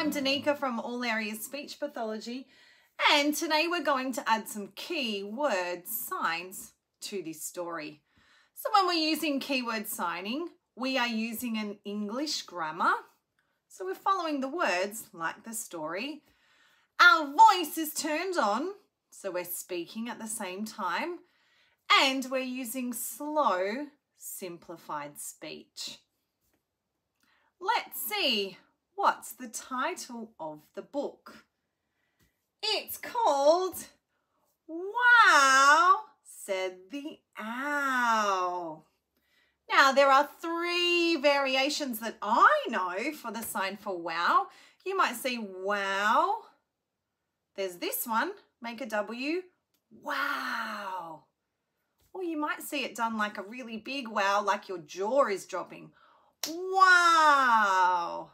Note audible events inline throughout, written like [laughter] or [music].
I'm Danica from All Areas Speech Pathology and today we're going to add some key word signs to this story. So when we're using keyword signing, we are using an English grammar. So we're following the words like the story. Our voice is turned on, so we're speaking at the same time. And we're using slow, simplified speech. Let's see, what's the title of the book? It's called Wow, said the owl. Now, there are three variations that I know for the sign for wow. You might see wow. There's this one, make a W, wow. Or you might see it done like a really big wow, like your jaw is dropping. Wow.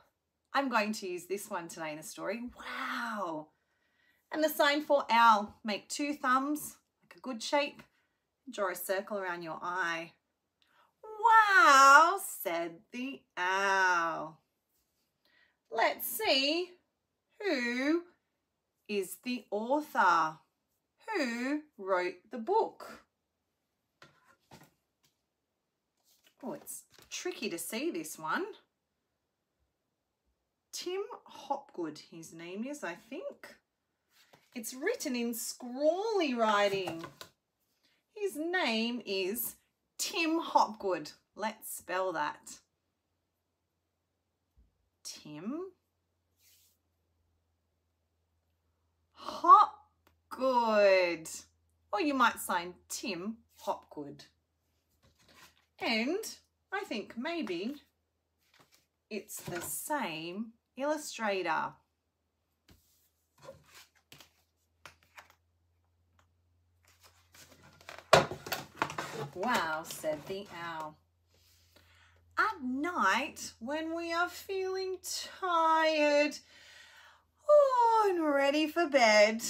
I'm going to use this one today in a story. Wow. And the sign for owl, make two thumbs, like a good shape. Draw a circle around your eye. Wow, said the owl. Let's see who is the author. Who wrote the book? Oh, it's tricky to see this one. Tim Hopgood, his name is, I think. It's written in scrawly writing. His name is Tim Hopgood. Let's spell that. Tim Hopgood. Or you might sign Tim Hopgood. And I think maybe it's the same illustrator. Wow, said the owl. At night, when we are feeling tired oh, and ready for bed,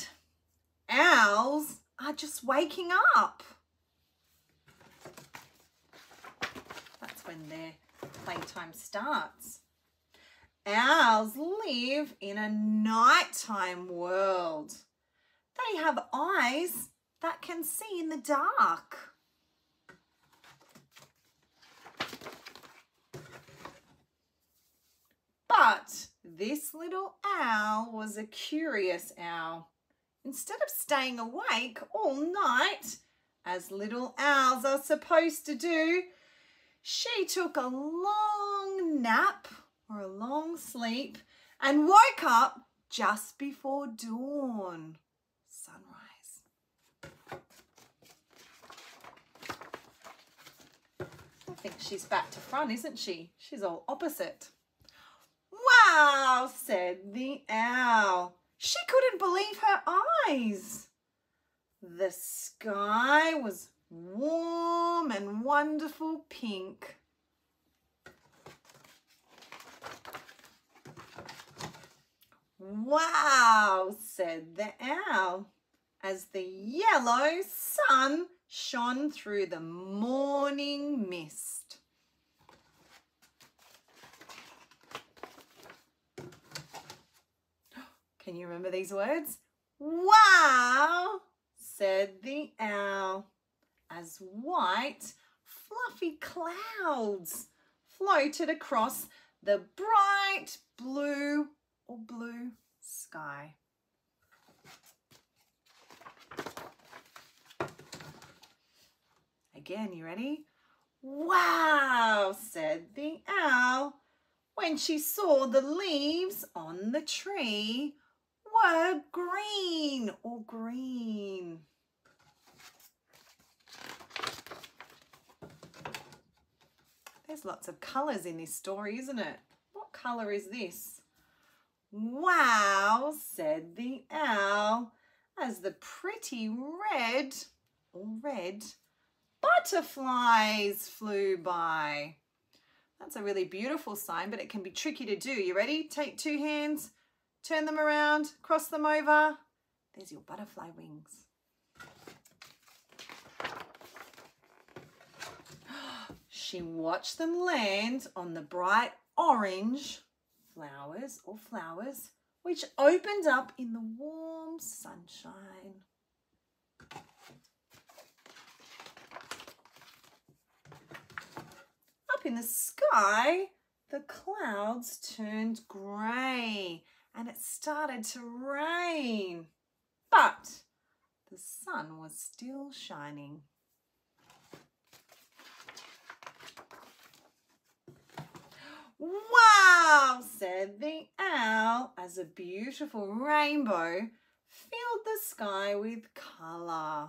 owls are just waking up. That's when their playtime starts. Owls live in a nighttime world. They have eyes that can see in the dark. But this little owl was a curious owl. Instead of staying awake all night, as little owls are supposed to do, she took a long nap or a long sleep and woke up just before dawn, sunrise. I think she's back to front, isn't she? She's all opposite. Wow, said the owl. She couldn't believe her eyes. The sky was warm and wonderful pink. Wow, said the owl, as the yellow sun shone through the morning mist. [gasps] Can you remember these words? Wow, said the owl as white, fluffy clouds floated across the bright blue or blue sky. Again, you ready? Wow, said the owl when she saw the leaves on the tree were green or green. There's lots of colours in this story, isn't it? What colour is this? Wow, said the owl, as the pretty red, or red, butterflies flew by. That's a really beautiful sign, but it can be tricky to do. You ready? Take two hands, turn them around, cross them over. There's your butterfly wings. [gasps] She watched them land on the bright orange flowers or flowers which opened up in the warm sunshine. Up in the sky, the clouds turned grey and it started to rain. But the sun was still shining. Wow, the owl as a beautiful rainbow filled the sky with colour.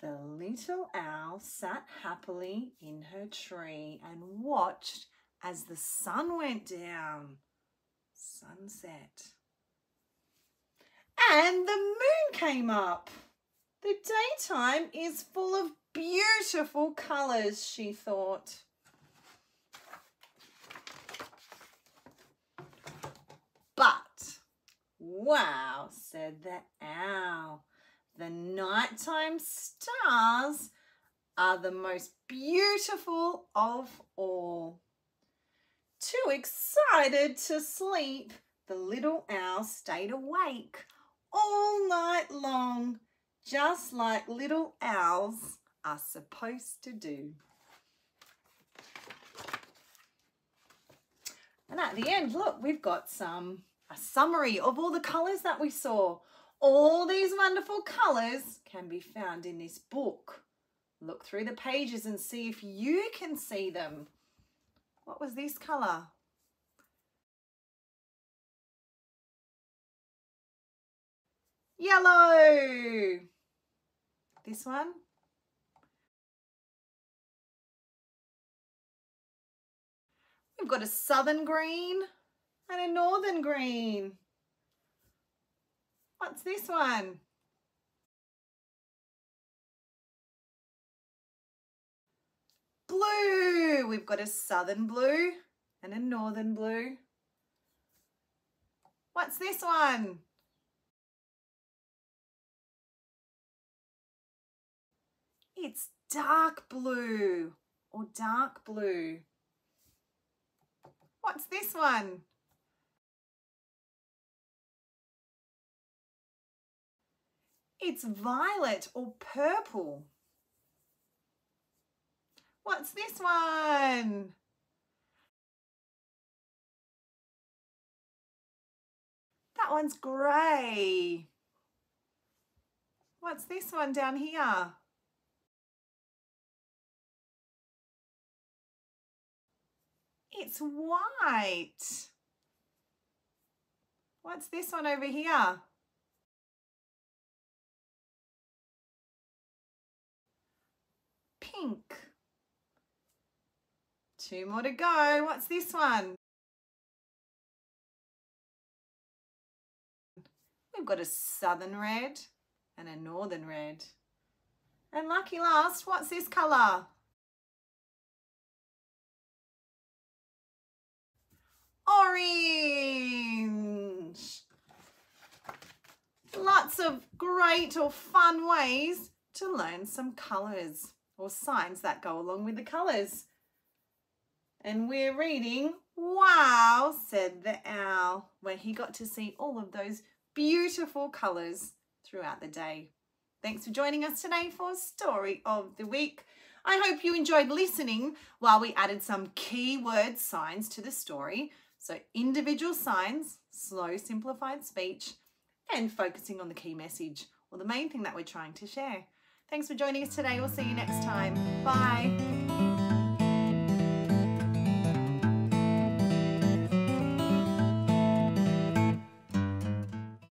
The little owl sat happily in her tree and watched as the sun went down. Sunset. And the moon came up. The daytime is full of beautiful colours, she thought. But, wow, said the owl, the nighttime stars are the most beautiful of all. Too excited to sleep, the little owl stayed awake all night long just like little owls are supposed to do. And at the end, look, we've got some a summary of all the colours that we saw. All these wonderful colours can be found in this book. Look through the pages and see if you can see them. What was this colour? Yellow. This one. We've got a southern green and a northern green. What's this one? Blue. We've got a southern blue and a northern blue. What's this one? It's dark blue or dark blue. What's this one? It's violet or purple. What's this one? That one's grey. What's this one down here? It's white. What's this one over here? Pink. Two more to go. What's this one? We've got a southern red and a northern red. And lucky last, what's this colour? Orange. Lots of great or fun ways to learn some colours or signs that go along with the colours. And we're reading, wow, said the owl, when he got to see all of those beautiful colours throughout the day. Thanks for joining us today for Story of the Week. I hope you enjoyed listening while we added some keyword signs to the story so individual signs, slow simplified speech, and focusing on the key message or the main thing that we're trying to share. Thanks for joining us today. We'll see you next time. Bye.